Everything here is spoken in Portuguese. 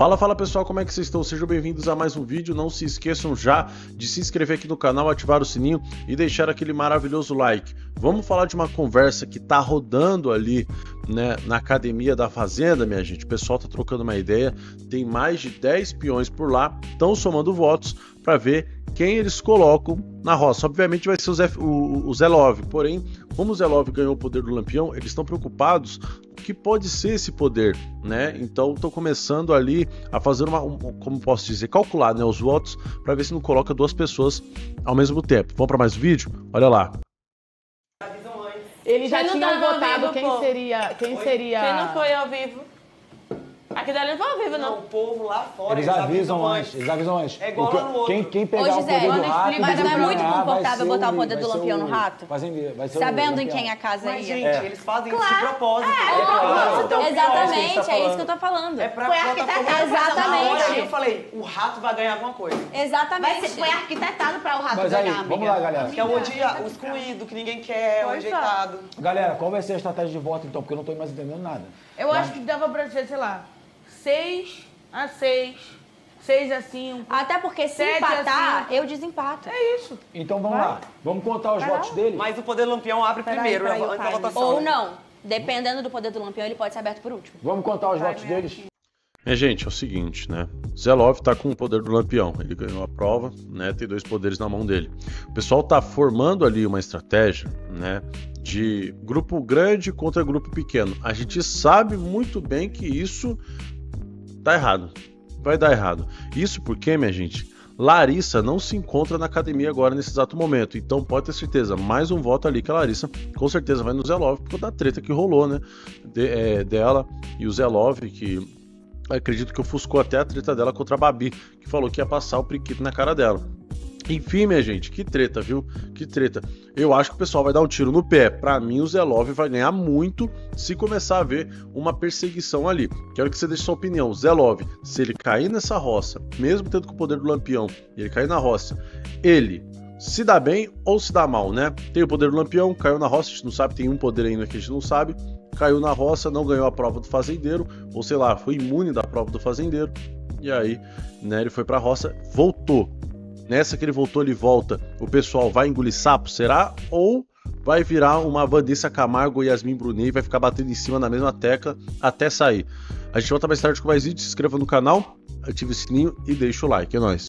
Fala, fala pessoal, como é que vocês estão? Sejam bem-vindos a mais um vídeo. Não se esqueçam já de se inscrever aqui no canal, ativar o sininho e deixar aquele maravilhoso like. Vamos falar de uma conversa que tá rodando ali né, na academia da Fazenda, minha gente. O pessoal tá trocando uma ideia. Tem mais de 10 peões por lá, estão somando votos para ver quem eles colocam na roça. Obviamente vai ser o Zé, o, o Zé Love, porém, como o Zé Love ganhou o poder do Lampião, eles estão preocupados o que pode ser esse poder, né? Então estão começando ali a fazer uma, um, como posso dizer, calcular né, os votos para ver se não coloca duas pessoas ao mesmo tempo. Vamos para mais vídeo? Olha lá. Eles já Quem tinham ao votado vivo, quem pô? seria. Quem seria. Quem não foi ao vivo? Aqui dali não foi ao vivo, Não, não. o povo lá fora. Eles avisam antes, eles avisam antes. É igual O que- lá no outro. Quem, quem pegar Ô, o poder do rato... mas vai não é muito confortável botar o o- poder do Lampião o no rato? fazendeiro, vai ser o Sabendo em Lampião. quem a casa Mas, ia. gente, É. eles fazem isso de propósito. É, É propósito, então, Exatamente, tá é isso que eu tô falando. É pra Foi arquitetado Exatamente. Hora eu falei, o rato vai ganhar alguma coisa. Vai Exatamente. ser, foi arquitetado pra o rato Mas aí, ganhar, vamos amiga. lá, galera. Que é o odia, o excluído, que ninguém quer, o é. rejeitado. Galera, qual vai ser a estratégia de voto então? Porque eu não tô mais entendendo nada. Eu acho que dava pra ser, sei lá, 6 a 6, 6 a 5. Até porque se empatar, eu desempato. É isso. Então vamos lá, vamos contar os votos dele? Mas o poder lampião abre Peraí, primeiro, peraí, antes da votação. Ou né? não. Dependendo do poder do Lampião, ele pode ser aberto por último. Vamos contar os votos deles? Minha gente, é o seguinte, né? Zé Love tá com o poder do Lampião. Ele ganhou a prova, né? Tem dois poderes na mão dele. O pessoal tá formando ali uma estratégia, né? De grupo grande contra grupo pequeno. A gente sabe muito bem que isso tá errado. Vai dar errado. Isso porque, minha gente, Larissa não se encontra na academia agora nesse exato momento. Então pode ter certeza, mais um voto ali que a Larissa com certeza vai no Zé Love, por conta da treta que rolou, né? De- é, dela e o Zé Love, que acredito que ofuscou até a treta dela contra a Babi, que falou que ia passar o priquito na cara dela. Enfim, minha gente, que treta, viu? Que treta. Eu acho que o pessoal vai dar um tiro no pé. Pra mim, o Zé Love vai ganhar muito se começar a ver uma perseguição ali. Quero que você deixe sua opinião. Zé Love, se ele cair nessa roça, mesmo tendo com o poder do Lampião, ele cair na roça, ele se dá bem ou se dá mal, né? Tem o poder do Lampião, caiu na roça, a gente não sabe, tem um poder ainda que a gente não sabe. Caiu na roça, não ganhou a prova do fazendeiro, ou sei lá, foi imune da prova do fazendeiro. E aí, né, ele foi pra roça, voltou. Nessa que ele voltou, ele volta. O pessoal vai engolir sapo, será? Ou vai virar uma Vanessa Camargo e Yasmin Brunet vai ficar batendo em cima na mesma tecla até sair? A gente volta mais tarde com mais vídeos. Se inscreva no canal, ative o sininho e deixa o like. É nóis.